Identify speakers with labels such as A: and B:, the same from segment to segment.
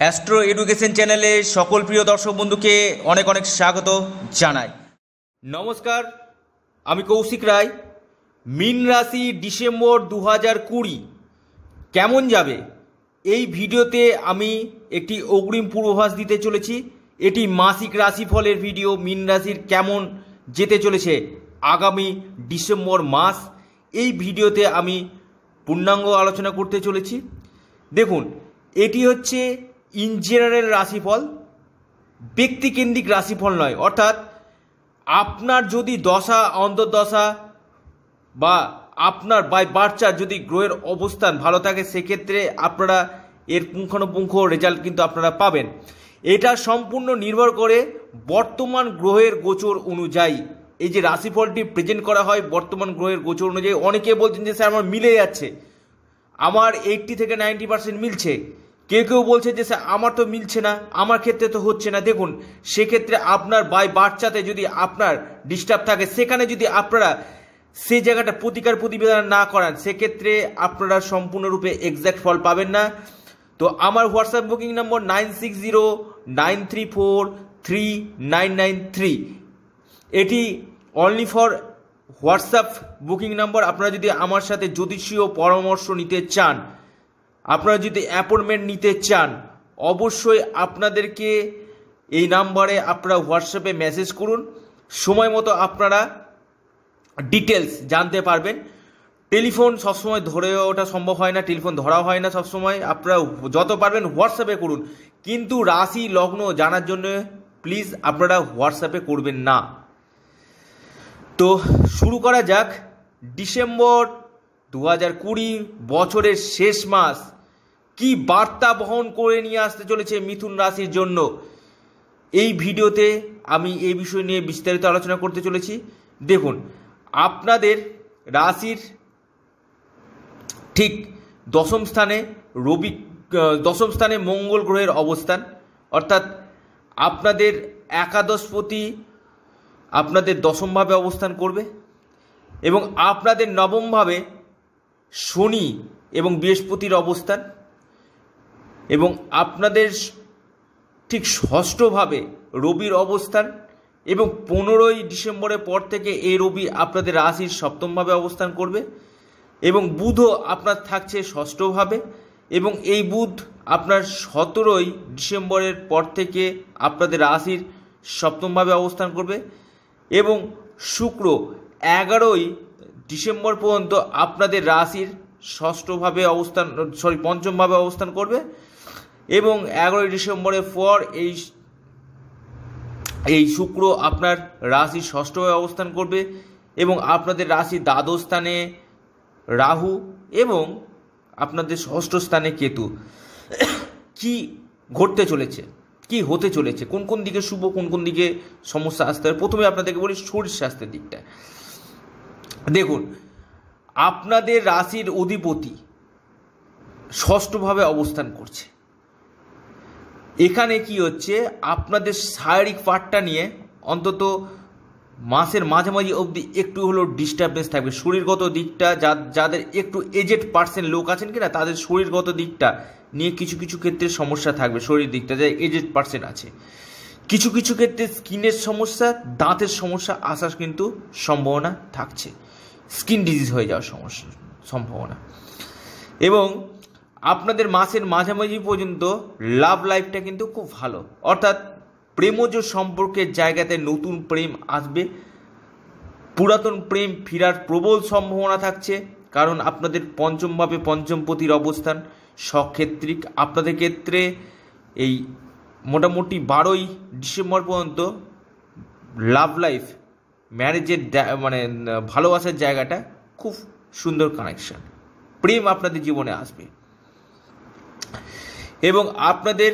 A: Astro education চ্যানেলে সকল প্রিয় দর্শক বন্ধুকে অনেক অনেক স্বাগত জানাই। নমস্কার, আমি কৌশিক রায়। মিন রাশি ডিসেম্বর দু হাজার কুড়ি, কেমন যাবে? এই ভিডিওতে আমি একটি অগ্রিম পূর্বাভাস দিতে চলেছি। এটি মাসিক রাশিফলের ভিডিও, মিন রাশির কেমন যেতে চলেছে আগামী ডিসেম্বর মাস। এই ভিডিওতে আমি পূর্ণাঙ্গ আলোচনা করতে চলেছি। দেখুন, এটি হচ্ছে ইন জেনারেল রাশিফল, ব্যক্তিকেন্দ্রিক রাশিফল নয়। অর্থাৎ আপনার যদি দশা, অন্তর্দশা বা আপনার বাই বার্চার যদি গ্রহের অবস্থান ভালো থাকে, সেক্ষেত্রে আপনারা এর পুঙ্খানুপুঙ্খ রেজাল্ট কিন্তু আপনারা পাবেন। এটা সম্পূর্ণ নির্ভর করে বর্তমান গ্রহের গোচর অনুযায়ী। এই যে রাশিফলটি প্রেজেন্ট করা হয় বর্তমান গ্রহের গোচর অনুযায়ী, অনেকে বলছেন যে, স্যার, আমার মিলে যাচ্ছে। আমার এইটটি থেকে নাইনটি পার্সেন্ট মিলছে। কেউ কেউ বলছে যে স্যার, আমার তো মিলছে না, আমার ক্ষেত্রে তো হচ্ছে না। দেখুন, সেক্ষেত্রে আপনার বাই বাচ্চাতে যদি আপনার ডিস্টার্ব থাকে, সেখানে যদি আপনারা সেই জায়গাটা প্রতিকার প্রতিবেদন না করান, সেক্ষেত্রে আপনারা সম্পূর্ণরূপে এক্স্যাক্ট ফল পাবেন না। তো আমার WhatsApp booking number nine six zero nine three four three nine nine three এটি only for WhatsApp booking number আপনারা যদি আমার সাথে জ্যোতিষীয় পরামর্শ নিতে চান আপনারা যদি অ্যাপয়েন্টমেন্ট নিতে চান, অবশ্যই আপনাদেরকে এই নাম্বারে আপনারা হোয়াটসঅ্যাপে মেসেজ করুন। সময় মতো আপনারা ডিটেলস জানতে পারবেন। টেলিফোন সবসময় ধরে ওঠা সম্ভব হয় না, টেলিফোন ধরা হয় না সবসময়। আপনারা যত পারবেন হোয়াটসঅ্যাপে করুন। কিন্তু রাশি, লগ্ন জানার জন্য প্লিজ আপনারা হোয়াটসঅ্যাপে করবেন না। তো শুরু করা যাক। ডিসেম্বর দু হাজার কুড়ি, বছরের শেষ মাস। কি বার্তা বহন করে নিয়ে আসতে চলেছে মিথুন রাশির জন্য? এই ভিডিওতে আমি এই বিষয় নিয়ে বিস্তারিত আলোচনা করতে চলেছি। দেখুন, আপনাদের রাশির ঠিক দশম স্থানে রবি, দশম স্থানে মঙ্গল গ্রহের অবস্থান। অর্থাৎ আপনাদের একাদশপতি আপনাদের দশমভাবে অবস্থান করবে এবং আপনাদের নবমভাবে শনি এবং বৃহস্পতির অবস্থান। এবং আপনাদের ঠিক ষষ্ঠভাবে রবির অবস্থান এবং পনেরোই ডিসেম্বরের পর থেকে এই রবি আপনাদের রাশির সপ্তমভাবে অবস্থান করবে এবং বুধও আপনার থাকছে ষষ্ঠভাবে এবং এই বুধ আপনার সতেরোই ডিসেম্বরের পর থেকে আপনাদের রাশির সপ্তমভাবে অবস্থান করবে এবং শুক্র এগারোই ডিসেম্বর পর্যন্ত আপনাদের রাশির ষষ্ঠভাবে অবস্থান সরি পঞ্চমভাবে অবস্থান করবে এবং এগারোই ডিসেম্বরের পর এই এই শুক্র আপনার রাশি ষষ্ঠভাবে অবস্থান করবে এবং আপনাদের রাশির দ্বাদশ স্থানে রাহু এবং আপনাদের ষষ্ঠ স্থানে কেতু। কি ঘটতে চলেছে? কি হতে চলেছে? কোন কোন দিকে শুভ, কোন কোন দিকে সমস্যা আসতে হবে প্রথমে আপনাদেরকে বলি শরীর স্বাস্থ্যের দিকটা। দেখুন, আপনাদের রাশির অধিপতি ষষ্ঠভাবে অবস্থান করছে। এখানে কি হচ্ছে? আপনাদের শারীরিক পার্টটা নিয়ে অন্তত মাসের মাঝামাঝি অবধি একটু হলেও ডিস্টারবেন্স থাকবে। শরীরগত দিকটা, যা, যাদের একটু এজেড পার্সেন্ট লোক আছেন কিনা, তাদের শরীরগত দিকটা নিয়ে কিছু কিছু ক্ষেত্রে সমস্যা থাকবে, শরীর দিকটা, যা এজেড পার্সেন্ট আছে। কিছু কিছু ক্ষেত্রে স্কিনের সমস্যা, দাঁতের সমস্যা আসার কিন্তু সম্ভাবনা থাকছে। স্কিন ডিজিজ হয়ে যাওয়ার সমস্যা, সম্ভাবনা। এবং আপনাদের মাসের মাঝামাঝি পর্যন্ত লাভ লাইফটা কিন্তু খুব ভালো। অর্থাৎ প্রেমজ সম্পর্কের জায়গাতে নতুন প্রেম আসবে। পুরাতন প্রেম ফেরার প্রবল সম্ভাবনা থাকছে, কারণ আপনাদের পঞ্চমভাবে পঞ্চমপতির অবস্থান সক্ষেত্রিক। আপনাদের ক্ষেত্রে এই মোটামুটি বারোই ডিসেম্বর পর্যন্ত লাভ লাইফ ম্যারেজের মানে ভালোবাসার জায়গাটা খুব সুন্দর কানেকশন প্রেম আপনাদের জীবনে আসবে। এবং আপনাদের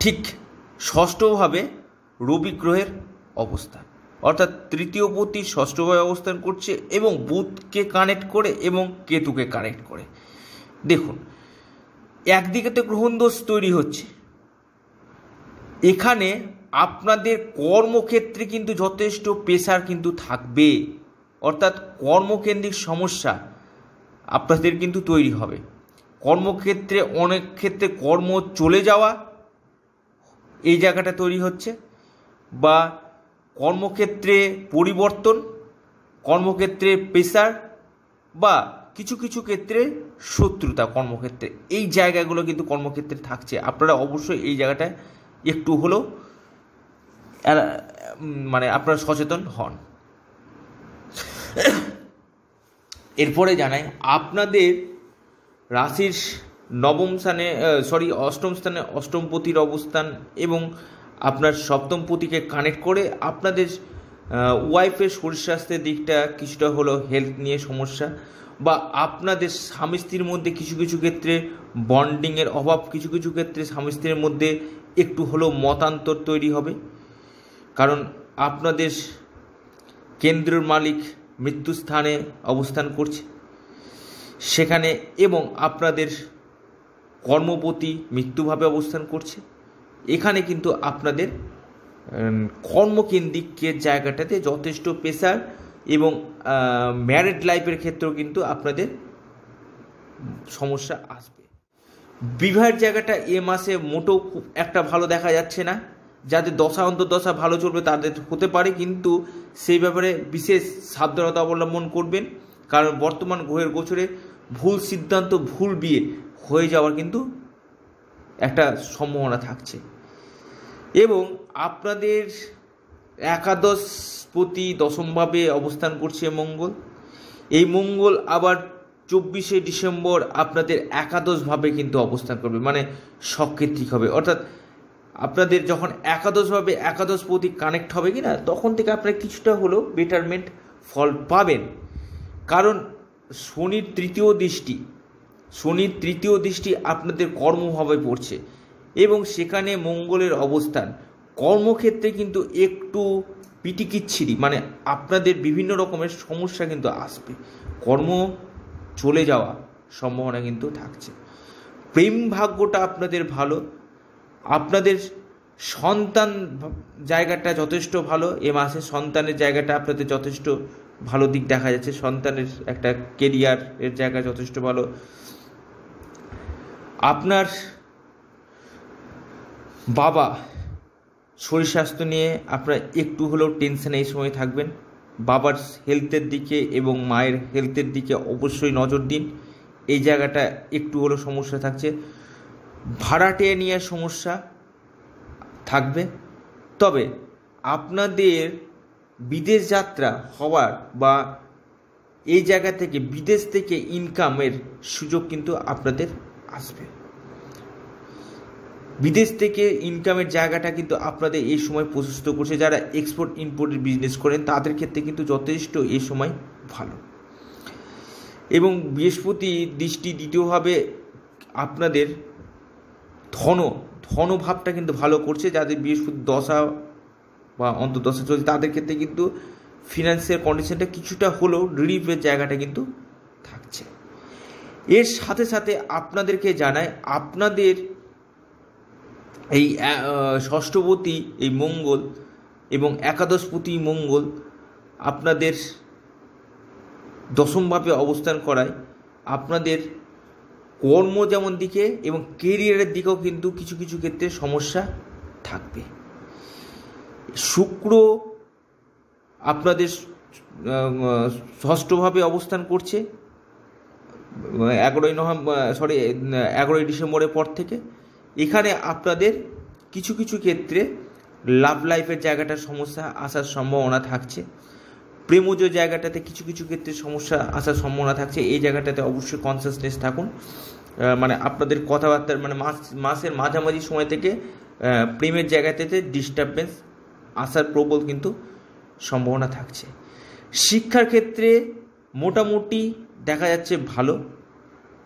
A: ঠিক ষষ্ঠভাবে রবি গ্রহের অবস্থান অর্থাৎ তৃতীয় পতি ষষ্ঠভাবে অবস্থান করছে এবং বুধকে কানেক্ট করে এবং কেতুকে কানেক্ট করে। দেখুন, একদিকে তো গ্রহণদোষ তৈরি হচ্ছে। এখানে আপনাদের কর্মক্ষেত্রে কিন্তু যথেষ্ট প্রেশার কিন্তু থাকবে। অর্থাৎ কর্মকেন্দ্রিক সমস্যা আপনাদের কিন্তু তৈরি হবে। কর্মক্ষেত্রে, অনেক ক্ষেত্রে কর্ম চলে যাওয়া এই জায়গাটা তৈরি হচ্ছে বা কর্মক্ষেত্রে পরিবর্তন, কর্মক্ষেত্রে প্রেসার বা কিছু কিছু ক্ষেত্রে শত্রুতা কর্মক্ষেত্রে। এই জায়গাগুলো কিন্তু কর্মক্ষেত্রে থাকছে। আপনারা অবশ্যই এই জায়গাটায় একটু হলেও মানে আপনারা সচেতন হন। এরপরে জানাই, আপনাদের রাশির নবম স্থানে সরি অষ্টম স্থানে অষ্টম অষ্টমপতির অবস্থান এবং আপনার সপ্তমপতিকে কানেক্ট করে আপনাদের ওয়াইফের শরীর স্বাস্থ্যের দিকটা কিছুটা হলো হেলথ নিয়ে সমস্যা বা আপনাদের স্বামী স্ত্রীর মধ্যে কিছু কিছু ক্ষেত্রে বন্ডিংয়ের অভাব, কিছু কিছু ক্ষেত্রে স্বামী স্ত্রীর মধ্যে একটু হলেও মতান্তর তৈরি হবে। কারণ আপনাদের কেন্দ্রের মালিক মৃত্যুস্থানে অবস্থান করছে। সেখানে এবং আপনাদের কর্মপতি মৃত্যুভাবে অবস্থান করছে। এখানে কিন্তু আপনাদের কর্মকেন্দ্রিকের জায়গাটাতে যথেষ্ট প্রেশার এবং ম্যারিড লাইফের ক্ষেত্রেও কিন্তু আপনাদের সমস্যা আসবে। বিবাহের জায়গাটা এ মাসে মোটেও খুব একটা ভালো দেখা যাচ্ছে না। যাদের দশা অন্তর্দশা ভালো চলবে তাদের হতে পারে, কিন্তু সেই ব্যাপারে বিশেষ সাবধানতা অবলম্বন করবেন। কারণ বর্তমান গ্রহের গোচরে ভুল সিদ্ধান্ত, ভুল বিয়ে হয়ে যাওয়ার কিন্তু একটা সম্ভাবনা থাকছে। এবং আপনাদের একাদশ প্রতি দশমভাবে অবস্থান করছে মঙ্গল। এই মঙ্গল আবার চব্বিশে ডিসেম্বর আপনাদের একাদশভাবে কিন্তু অবস্থান করবে মানে সকেত্রিক হবে। অর্থাৎ আপনাদের যখন একাদশভাবে একাদশ প্রতি কানেক্ট হবে কি না তখন থেকে আপনারা কিছুটা হলেও বেটারমেন্ট ফল পাবেন। কারণ শনির তৃতীয় দৃষ্টি, শনির তৃতীয় দৃষ্টি আপনাদের কর্মভাবে পড়ছে এবং সেখানে মঙ্গলের অবস্থান। কর্মক্ষেত্রে কিন্তু একটু পিটিকিচ্ছিরি মানে আপনাদের বিভিন্ন রকমের সমস্যা কিন্তু আসবে। কর্ম চলে যাওয়া সম্ভাবনা কিন্তু থাকছে। প্রেম ভাগ্যটা আপনাদের ভালো, আপনাদের সন্তান জায়গাটা যথেষ্ট ভালো, এ মাসে সন্তানের জায়গাটা আপনাদের যথেষ্ট ভালো দিক দেখা যাচ্ছে। সন্তানের একটা কেরিয়ার এর জায়গা যথেষ্ট ভালো। আপনার বাবা শরীর স্বাস্থ্য নিয়ে আপনারা একটু হলেও টেনশনে এই সময় থাকবেন। বাবার হেলথের দিকে এবং মায়ের হেলথের দিকে অবশ্যই নজর দিন। এই জায়গাটা একটু হলেও সমস্যা থাকছে। ভাড়াটে নিয়ে সমস্যা থাকবে। তবে আপনাদের বিদেশ যাত্রা হওয়ার বা এই জায়গা থেকে বিদেশ থেকে ইনকামের সুযোগ কিন্তু আপনাদের আসবে। বিদেশ থেকে ইনকামের জায়গাটা কিন্তু আপনাদের এই সময় প্রশস্ত করছে। যারা এক্সপোর্ট ইম্পোর্টের বিজনেস করেন, তাদের ক্ষেত্রে কিন্তু যথেষ্ট এই সময় ভালো। এবং বৃহস্পতি দৃষ্টি দ্বিতীয়ভাবে আপনাদের ধন ধনভাবটা কিন্তু ভালো করছে। যাদের বৃহস্পতি দশা বা অন্তর্দশা চলছে, তাদের ক্ষেত্রে কিন্তু ফিনান্সিয়াল কন্ডিশনটা কিছুটা হলেও রিলিফের জায়গাটা কিন্তু থাকছে। এর সাথে সাথে আপনাদেরকে জানায় আপনাদের এই ষষ্ঠপতি এই মঙ্গল এবং একাদশপতি মঙ্গল আপনাদের দশমভাবে অবস্থান করায়, আপনাদের কর্ম যেমন দিকে এবং কেরিয়ারের দিকেও কিন্তু কিছু কিছু ক্ষেত্রে সমস্যা থাকবে। শুক্র আপনাদের ষষ্ঠভাবে অবস্থান করছে, এগারোই নভেম্বর সরি এগারোই ডিসেম্বরের পর থেকে। এখানে আপনাদের কিছু কিছু ক্ষেত্রে লাভ লাইফের জায়গাটার সমস্যা আসার সম্ভাবনা থাকছে। প্রেমজ জায়গাটাতে কিছু কিছু ক্ষেত্রে সমস্যা আসার সম্ভাবনা থাকছে। এই জায়গাটাতে অবশ্যই কনসিয়াসনেস থাকুন। মানে আপনাদের কথাবার্তার মানে মাস, মাসের মাঝামাঝি সময় থেকে প্রেমের জায়গাটাতে ডিস্টারবেন্স আসার প্রবল কিন্তু সম্ভাবনা থাকছে। শিক্ষার ক্ষেত্রে মোটামুটি দেখা যাচ্ছে ভালো।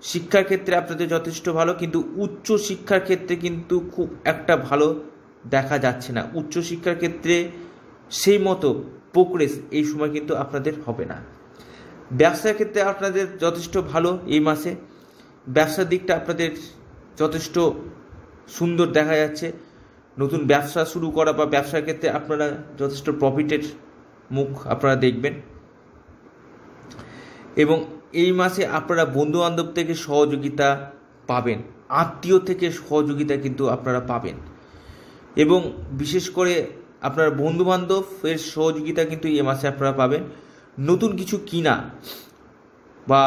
A: শিক্ষার ক্ষেত্রে আপনাদের যথেষ্ট ভালো, কিন্তু উচ্চ শিক্ষার ক্ষেত্রে কিন্তু খুব একটা ভালো দেখা যাচ্ছে না। উচ্চ শিক্ষার ক্ষেত্রে সেই মতো প্রোগ্রেস এই সময় কিন্তু আপনাদের হবে না। ব্যবসার ক্ষেত্রে আপনাদের যথেষ্ট ভালো এই মাসে। ব্যবসার দিকটা আপনাদের যথেষ্ট সুন্দর দেখা যাচ্ছে। নতুন ব্যবসা শুরু করা বা ব্যবসার ক্ষেত্রে আপনারা যথেষ্ট প্রফিটের মুখ আপনারা দেখবেন। এবং এই মাসে আপনারা বন্ধু বান্ধব থেকে সহযোগিতা পাবেন। আত্মীয় থেকে সহযোগিতা কিন্তু আপনারা পাবেন। এবং বিশেষ করে আপনার বন্ধুবান্ধবের সহযোগিতা কিন্তু এ মাসে আপনারা পাবেন। নতুন কিছু কিনা বা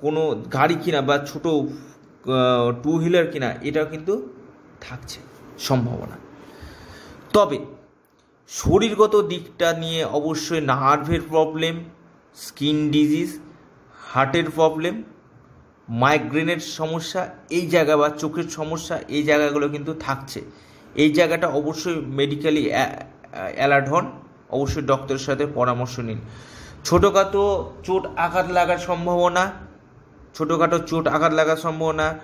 A: কোনো গাড়ি কিনা বা ছোটো টু হুইলার কিনা এটাও কিন্তু থাকছে। সম্ভাবনা। তবে, শরীরগত দিকটা নিয়ে অবশ্যই নার্ভের প্রবলেম স্কিন ডিজিজ হার্টের প্রবলেম মাইগ্রেনের সমস্যা, এই জায়গা বা চোখের সমস্যা, এই জায়গাগুলো কিন্তু থাকছে। এই জায়গাটা অবশ্যই মেডিকেলি অ্যালার্ট হন, অবশ্যই ডক্টরের সাথে পরামর্শ নিন। ছোটোখাটো চোট আঘাত লাগার সম্ভাবনা, ছোটোখাটো চোট আঘাত লাগার সম্ভাবনা,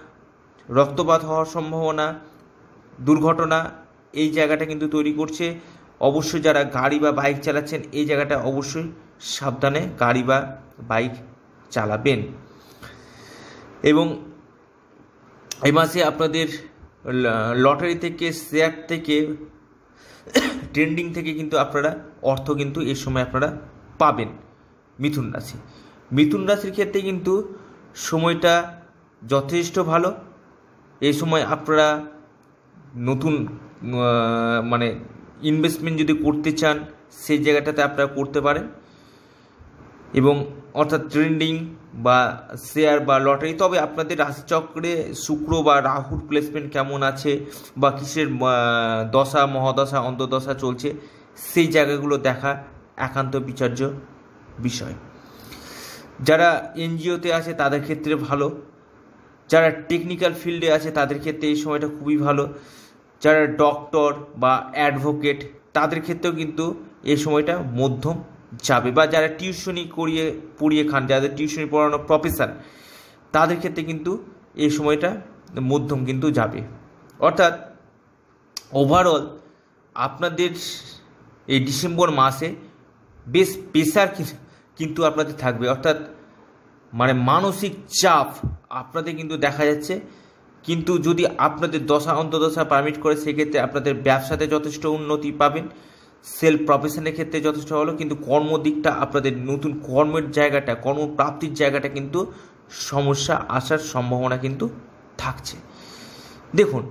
A: রক্তপাত হওয়ার সম্ভাবনা দুর্ঘটনা এই জায়গাটা কিন্তু তৈরি করছে। অবশ্যই যারা গাড়ি বা বাইক চালাচ্ছেন, এই জায়গাটা অবশ্যই সাবধানে গাড়ি বা বাইক চালাবেন। এবং এই মাসে আপনাদের লটারি থেকে, শেয়ার থেকে, ট্রেন্ডিং থেকে কিন্তু আপনারা অর্থ কিন্তু এ সময় আপনারা পাবেন মিথুন রাশি। মিথুন রাশির ক্ষেত্রে কিন্তু সময়টা যথেষ্ট ভালো। এই সময় আপনারা নতুন মানে ইনভেস্টমেন্ট যদি করতে চান, সেই জায়গাটাতে আপনারা করতে পারেন। এবং অর্থাৎ ট্রেন্ডিং বা শেয়ার বা লটারি, তবে আপনাদের রাশিচক্রে শুক্র বা রাহুর প্লেসমেন্ট কেমন আছে বা কিসের দশা, মহাদশা, অন্তর্দশা চলছে, সেই জায়গাগুলো দেখা একান্ত বিচার্য বিষয়। যারা এনজিওতে আছে, তাদের ক্ষেত্রে ভালো। যারা টেকনিক্যাল ফিল্ডে আছে, তাদের ক্ষেত্রে এই সময়টা খুবই ভালো। যারা ডক্টর বা অ্যাডভোকেট তাদের ক্ষেত্রেও কিন্তু এই সময়টা মধ্যম যাবে বা যারা টিউশনি করিয়ে পড়িয়ে খান, যাদের টিউশনি পড়ানো প্রফেসর তাদের ক্ষেত্রে কিন্তু এই সময়টা মধ্যম কিন্তু যাবে। অর্থাৎ ওভারঅল আপনাদের এই ডিসেম্বর মাসে বেশ প্রেশার কিন্তু আপনাদের থাকবে। অর্থাৎ মানে মানসিক চাপ আপনাদের কিন্তু দেখা যাচ্ছে কিন্তু যদি আপনাদের দশা অন্তদশা পারমিট করে, সেক্ষেত্রে আপনাদের ব্যবসাতে যথেষ্ট উন্নতি পাবেন সেলফ প্রফেশনের ক্ষেত্রে যথেষ্ট ভালো, কিন্তু কর্মদিকটা আপনাদের নতুন কর্মের জায়গাটা, কর্মপ্রাপ্তির জায়গাটা কিন্তু সমস্যা আসার সম্ভাবনা কিন্তু থাকছে। দেখুন,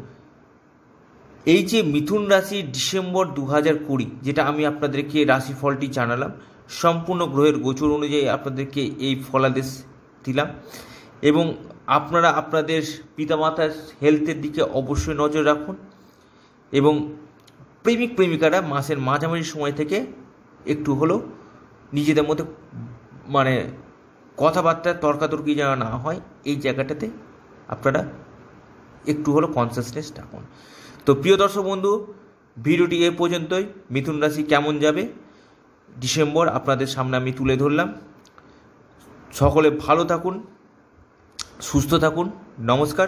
A: এই যে মিথুন রাশি ডিসেম্বর দু হাজার কুড়ি, যেটা আমি আপনাদেরকে রাশিফলটি জানালাম, সম্পূর্ণ গ্রহের গোচর অনুযায়ী আপনাদেরকে এই ফলাদেশ দিলাম এবং আপনারা আপনাদের পিতামাতার হেলথের দিকে অবশ্যই নজর রাখুন এবং প্রেমিক প্রেমিকারা মাসের মাঝামাঝি সময় থেকে একটু হলেও নিজেদের মধ্যে মানে কথাবার্তা তর্কাতর্কি যেন না হয়, এই জায়গাটাতে আপনারা একটু হলেও কনসিয়াসনেস রাখুন। তো প্রিয় দর্শক বন্ধু, ভিডিওটি এ পর্যন্তই। মিথুন রাশি কেমন যাবে? ডিসেম্বর আপনাদের সামনে আমি তুলে ধরলাম। সকলে ভালো থাকুন। সুস্থ থাকুন নমস্কার।